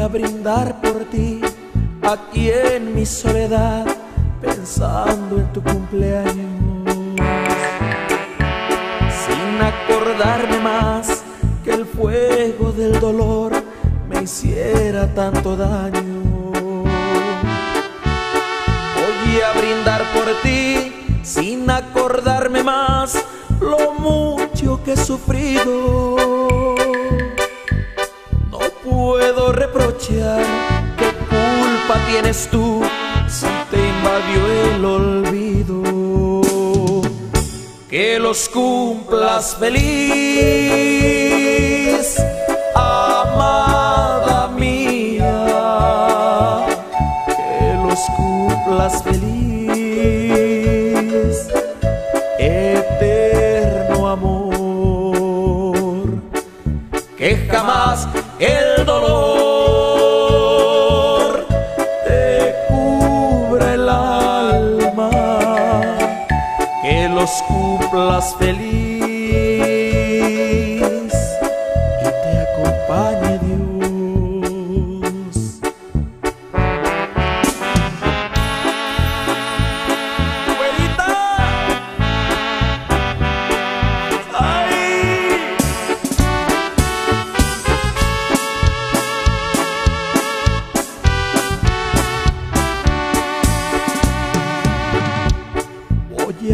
a brindar por ti, aquí en mi soledad, pensando en tu cumpleaños. Sin acordarme más que el fuego del dolor me hiciera tanto daño. Voy a brindar por ti sin acordarme más lo mucho que he sufrido. Qué culpa tienes tú si te invadió el olvido. Que los cumplas feliz, amada mía. Que los cumplas feliz, eterno amor. Que jamás el dolor los cumplas feliz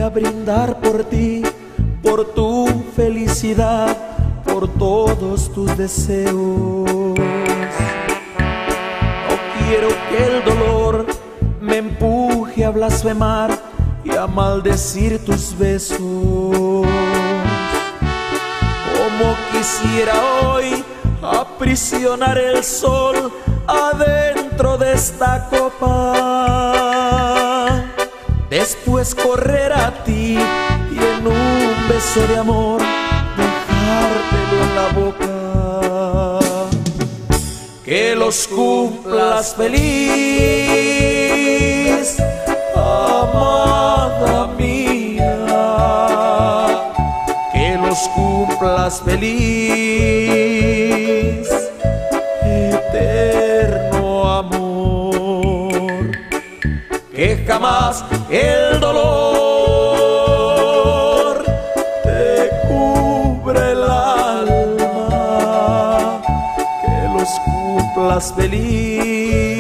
A brindar por ti, por tu felicidad, por todos tus deseos. No quiero que el dolor me empuje a blasfemar y a maldecir tus besos. Como quisiera hoy aprisionar el sol adentro de esta copa. Después correr a ti y en un beso de amor dejártelo en la boca. Que los cumplas feliz, amada mía. Que los cumplas feliz, eterno que jamás el dolor te cubre el alma, que los cumplas feliz,